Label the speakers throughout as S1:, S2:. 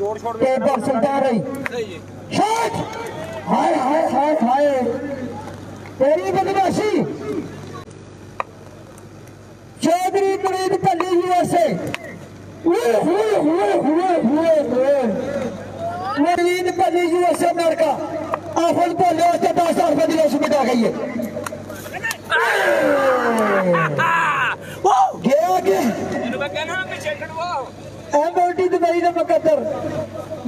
S1: ਤੇ ਬਰਸਲਦਾਰ ਰਹੀ ਸ਼ਾਟ ਹਾਏ ਹਾਏ ਹਾਏ ਹਾਏ ਤੇਰੀ ਬਦਮਾਸ਼ੀ ਚੌਧਰੀ ਮਰੀਦ ਭੱਲੀ ਯੂਐਸਏ ਹੋਏ ਹੋਏ ਹੋਏ ਹੋਏ ਹੋਏ ਹੋਏ ਮਰੀਦ ਭੱਲੀ ਯੂਐਸਏ ਅਮਰੀਕਾ ਆਫਲ ਭੱਲੇ ਵਾਸਤੇ 10 ਰੁਪਏ ਦੀ ਰਸਮ ਆ ਗਈ ਹੈ ਗਿਆ ਗਿਆ ਐਮਓਟੀ ਦੁਬਈ ਦਾ ਮੁਕੱਦਰ ਗਿਆ ਗਿਆ ਸੱਕੀ ਵਾਸਤੇ ਨਾ ਗਏ ਮਿਜ਼ਾਲਾ ਬੈਠੋ ਬੱਡੀ بوٹی دبئی دا مقدر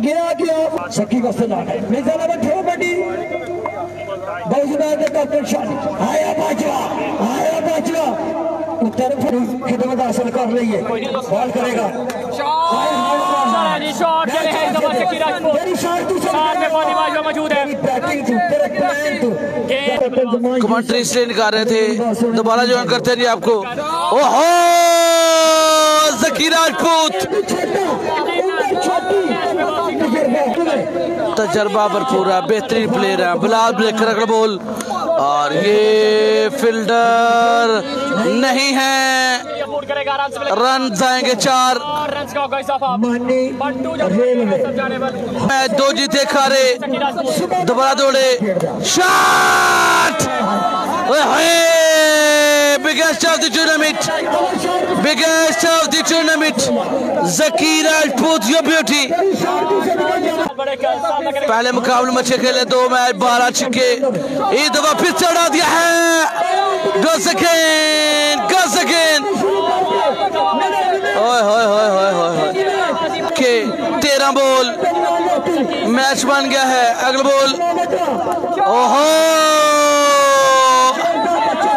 S1: گیا گیا شکی کو سلانا میزا نمبر تھو بڑی بہت زبان دے کپٹن شانی آیا باجوا آیا باجوا اتر پھر خدمت حاصل کر رہی ہے بال کرے گا
S2: کمنٹری سے نکال رہے تھے دوبارہ جوائن کرتے نہیں آپ کو اوہو زکی راجپوت تجربہ تجربہ بھرپور بہترین پلیئر ہے بلال بریکر اگلا بول۔ اور یہ فیلڈر نہیں ہے۔ رن جائیں گے چار۔ میں دو جیتے کھارے۔ دوبارہ دوڑے۔ Shot! Biggest of the tournament biggest of the tournament Zaki Rajput you beauty پہلے مقابلے میں اچھے کھیلے دو میچ بارہ چھکے ایک دفعہ پھر چڑھا دیا ہے گو سکین گو سکین اوئے ہوئے ہوئے ہوئے ہوئے ہوئے کہ تیرہ بول میچ بن گیا ہے اگلا بول اوہو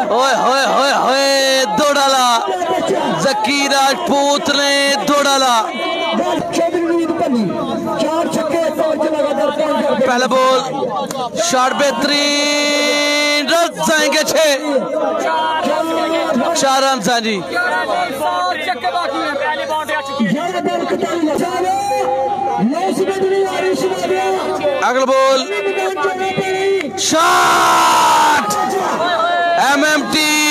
S2: اوئے ہوئے ہوئے ہوئے دو ڈالا زکی راجپوت نے دو ڈالا چودھری نوید
S1: پنی چار چھکے پانچ لگاتار پانچ کر
S2: دے پہلا بول شاٹ بہترین رن جائیں گے چھ۔ چار رن جی۔ اگلا ball shot. M M T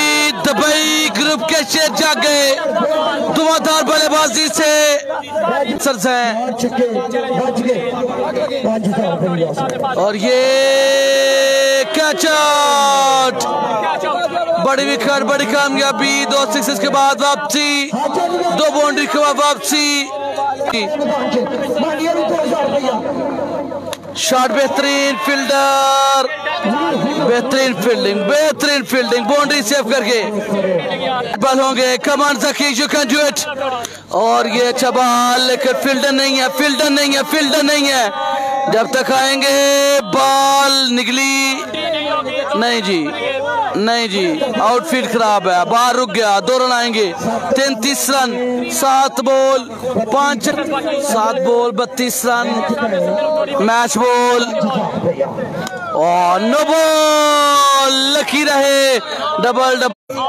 S2: Dubai group کے شیر جا گئے؟ دمادار بلے بازی سے۔ سرز ہیں اور یہ کیچ آؤٹ بڑی وکٹ بڑی کامیابی۔ دو سکسز کے بعد واپسی۔ دو باؤنڈری کے بعد واپسی۔ شاٹ بہترین فیلڈر بہترین فیلڈنگ بہترین فیلڈنگ باؤنڈری سیو کر کے بال ہوں گے come on Zaki you can do it اور یہ اچھا بال لیکن فیلڈر نہیں ہے فیلڈر نہیں ہے فیلڈر نہیں ہے جب تک آئیں گے بال نکلی نہیں جی نہیں جی آؤٹ فیلڈ خراب ہے، باہر رک گیا، دو رن آئیں گے۔ تینتیس رن، سات بول، پانچ سات بول، بتیس رن۔ میچ بول۔ اور نو بول، لکی رہے۔ ڈبل ڈبل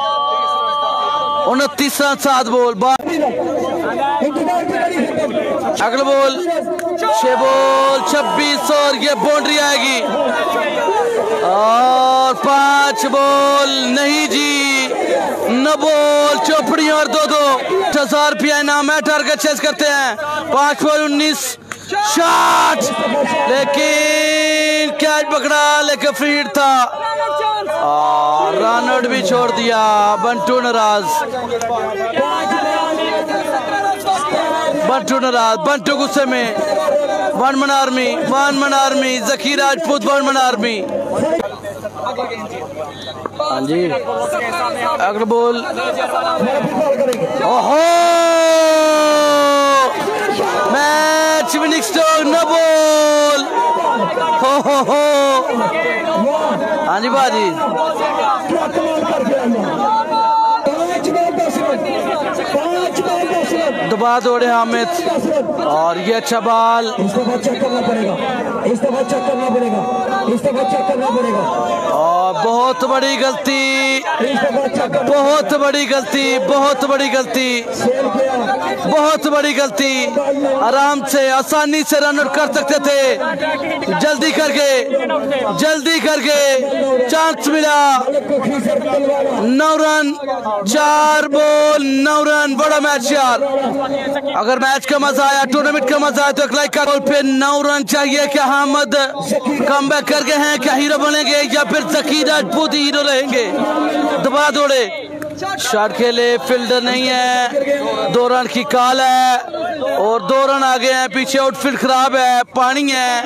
S2: انتیس رن، سات بول بار بول، چھ بول، چھبیس اور یہ باؤنڈری آئے گی۔ اور پانچ بول نہیں جی نو بول چوپڑی اور دو دو۔ ہزار روپیہ انعام ہے ٹارگٹ چیز کرتے ہیں۔ پانچ بول، انیس شاٹ لیکن کیچ پکڑا لیکن فریڈ تھا۔ اور رن آؤٹ بھی چھوڑ دیا۔ بنٹو نراز بنٹو نراز بنٹو غصے میں۔ One man army one man army Zaki Rajput one man army ہاں جی۔ اگلا بول۔ اوہو! میچ وننگ سٹروک نو بول۔ ہو ہو ہو ہاں جی باجی۔ دوبارہ دوڑے حامد۔ اور یہ اچھا بال۔
S1: اس دفعہ چیک کرنا پڑے گا۔ اس دفعہ چیک کرنا پڑے گا۔ اس دفعہ چیک کرنا پڑے گا۔
S2: اور بہت بڑی غلطی۔
S1: بہت
S2: بڑی غلطی، بہت بڑی غلطی، بہت بڑی غلطی۔ آرام سے، آسانی سے رن آؤٹ کر سکتے تھے۔ جلدی کر کے، جلدی کر کے چانس ملا۔ نو رن، چار بول، نو رن۔ بڑا میچ یار۔ اگر میچ کا مزہ آیا ٹورنامنٹ کا مزہ آیا، تو ایک لائک کا بول پہ نو رن چاہیے کیا حامد کم بیک کر گئے ہیں، کیا ہیرو بنیں گے یا پھر ذکیرہ بودی ہیرو رہیں گے؟ دبا دوڑے۔ شاٹ کھیلے، فیلڈر نہیں ہے۔ دو رن کی کال ہے۔ اور دو رن آگے ہیں، پیچھے آؤٹ فیلڈ خراب ہے، پانی ہے۔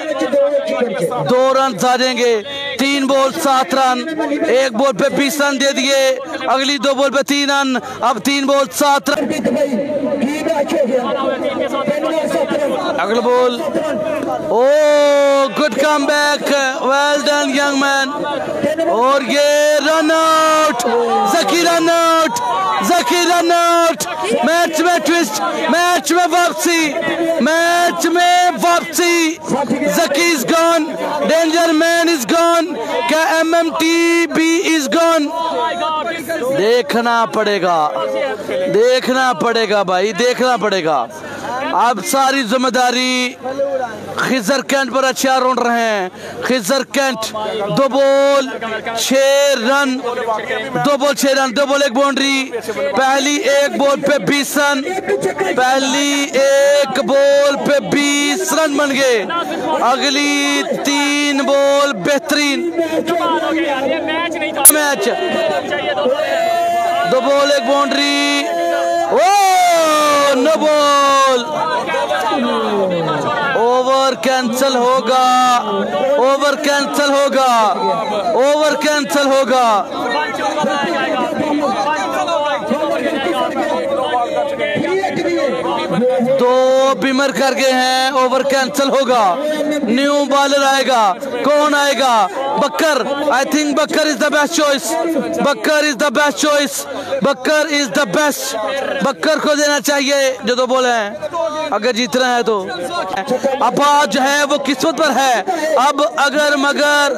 S2: دو رن ساجیں گے۔ تین بول سات رن۔ ایک بول پہ بیس رن دے دیے۔ اگلی دو بول پہ تین رن۔ اب تین بول سات رن۔ اگلے ball. Oh Oh, come back well done young man اور یہ run out Zaki run out Zaki run out match میں ٹوسٹ میچ میں واپسی میچ میں واپسی۔ Zaki is gone danger man is gone کیا M M T B is gone دیکھنا پڑے گا۔ دیکھنا پڑے گا بھائی، دیکھنا پڑے گا۔ اب ساری ذمہ داری خزر کینٹ پر اچھا رون رہے ہیں۔ خزر کینٹ، دو بول چھے رن۔ دو بول چھے رن۔ دو بول، ایک باؤنڈری۔ پہلی ایک بول پہ بیس رن۔ پہلی ایک بول پہ بیس رن بن گئے۔ اگلی تین بول بہترین۔ میچ۔ دو بول ایک boundary. No ball over cancel ہوگا۔ اوور کینسل ہوگا۔ اوور کینسل ہوگا۔ اوور
S1: کینسل ہوگا
S2: دو بیمر کر گئے ہیں اوور کینسل ہوگا۔ نیو بالر آئے گا۔ کون آئے گا؟ Bakar. I think Bakar is the best choice Bakar is the best choice Bakar is the best Bakar کو دینا چاہیے، جو تو بولے ہیں۔ اگر جیتنا ہے تو۔ اب آج جو ہے، وہ قسمت پر ہے۔ اب اگر مگر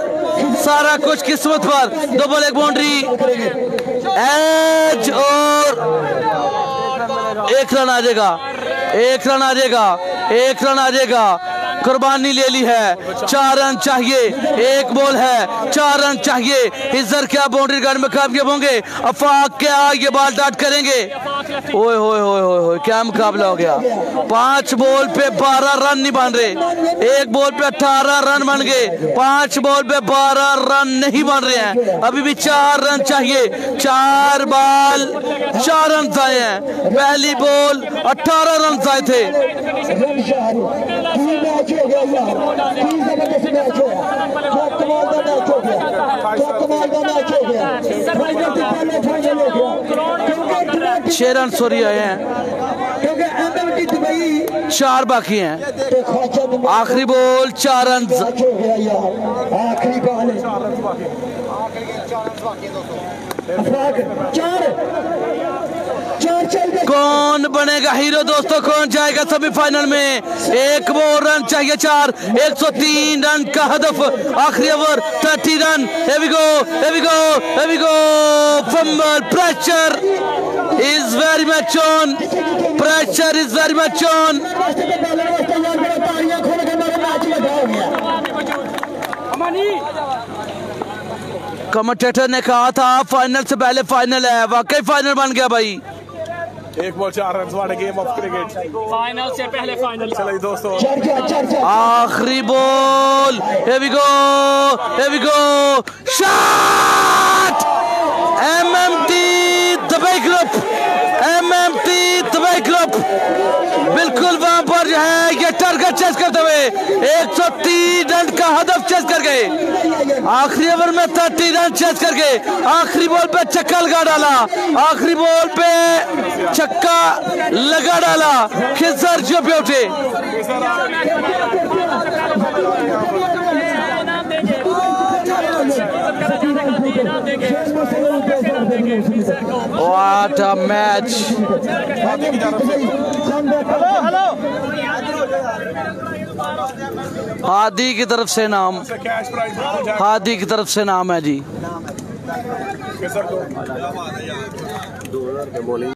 S2: سارا کچھ قسمت پر۔ دو بول ایک باؤنڈری ایج اور ایک رن آ جائے گا، ایک رن آ جائے گا، ایک رن آ جائے گا۔ قربانی لے لی ہے، چار رن چاہیے، ایک بول ہے، چار رن چاہیے۔ ہزر کیا باؤنڈری گارڈ میں کامیاب ہوں گے؟ افاق کیا یہ بال ڈاٹ کریں گے۔ اوئے ہوئے ہوئے ہوئے ہوئے کیا مقابلہ ہو گیا؟ پانچ بول پہ بارہ رن نہیں بن رہے۔ ایک بول پہ اٹھارہ رن بن گئے۔ پانچ بول پہ بارہ رن نہیں بن رہے ہیں۔ ابھی بھی چار رن چاہیے۔ چار بال، چار رن آئے ہیں۔ پہلی بول اٹھارہ رن آئے تھے۔
S1: کمال کا میچ ہو گیا
S2: شیران سوری آئے ہیں۔ چار باقی ہیں۔ آخری بول چار انز
S1: آخری بال
S2: کون بنے گا ہیرو دوستو، کون جائے گا سبھی فائنل میں؟ ایک وہ رن چاہیے چار، ایک سو تین رن کا ہدف۔ آخری over, thirty run. Away go heavy go heavy go fumble, pressure. is very much on. Pressure is very much on. Commentator نے کہا تھا فائنل سے پہلے فائنل ہے. واقعی فائنل بن گیا بھائی. ایک
S3: بول چار رنز والے گیم آف کرکٹ. فائنل سے پہلے فائنل چلے جی دوستو.
S2: آخری ball heavy go heavy go shot سو تین رن کا حدف چیز کر گئے۔ آخری عبر میں تھرٹی رن چیز کر گئے۔ آخری بول پہ چکا لگا ڈالا۔ آخری بول پہ چکا لگا ڈالا۔ کھزر جو پہ اٹھے۔ What a match!
S1: Hello hello.
S2: Hadi کی طرف سے نام ہادی کی طرف سے نام ہے جی۔, جی۔